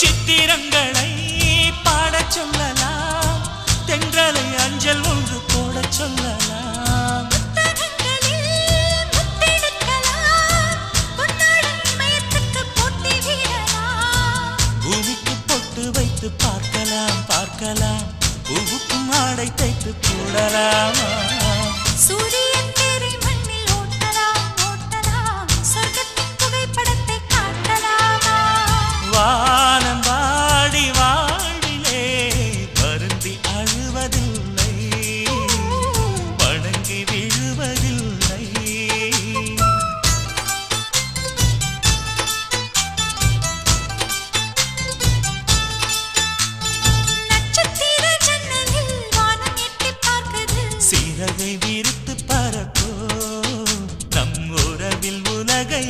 சித்திரங்களை பாடச் சொல்லலாம். தென்றலை அஞ்சல் ஒன்று போடச் சொல்லலாம். பூமிக்கு பொட்டு வைத்து பார்க்கலாம் பார்க்கலாம். பூவுக்கும் ஆடை தைத்து போடலாமா வணங்குவதில்லை வணங்கி விழுவதில்லை. சிறகை விரித்து பறக்கோ நம் உறவில் உலகை